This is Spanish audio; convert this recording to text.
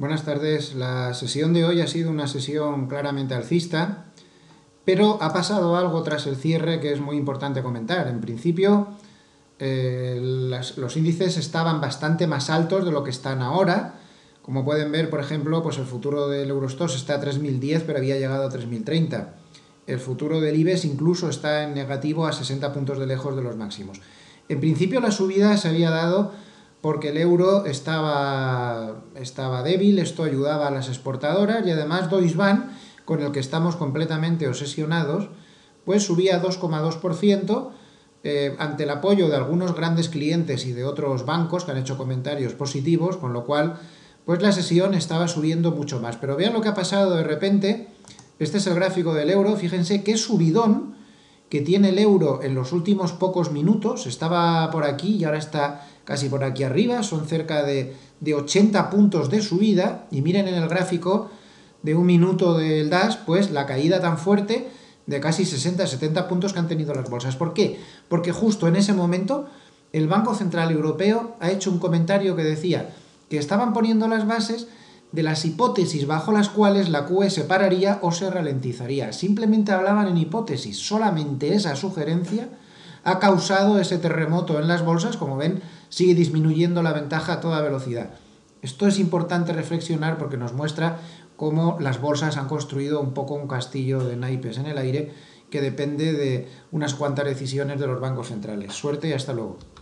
Buenas tardes. La sesión de hoy ha sido una sesión claramente alcista, pero ha pasado algo tras el cierre que es muy importante comentar. En principio, eh, los índices estaban bastante más altos de lo que están ahora. Como pueden ver, por ejemplo, pues el futuro del Eurostox está a 3010, pero había llegado a 3030. El futuro del IBEX incluso está en negativo a 60 puntos de lejos de los máximos. En principio, la subida se había dado porque el euro estaba, estaba débil, esto ayudaba a las exportadoras y además Deutsche Bank, con el que estamos completamente obsesionados, pues subía 2,2% eh, ante el apoyo de algunos grandes clientes y de otros bancos que han hecho comentarios positivos, con lo cual pues la sesión estaba subiendo mucho más. Pero vean lo que ha pasado de repente, este es el gráfico del euro, fíjense qué subidón que tiene el euro en los últimos pocos minutos, estaba por aquí y ahora está casi por aquí arriba, son cerca de, 80 puntos de subida, y miren en el gráfico de un minuto del DAS, pues la caída tan fuerte de casi 60-70 puntos que han tenido las bolsas. ¿Por qué? Porque justo en ese momento el Banco Central Europeo ha hecho un comentario que decía que estaban poniendo las bases de las hipótesis bajo las cuales la QE se pararía o se ralentizaría. Simplemente hablaban en hipótesis, solamente esa sugerencia ha causado ese terremoto en las bolsas, como ven, sigue disminuyendo la ventaja a toda velocidad. Esto es importante reflexionar porque nos muestra cómo las bolsas han construido un poco un castillo de naipes en el aire que depende de unas cuantas decisiones de los bancos centrales. Suerte y hasta luego.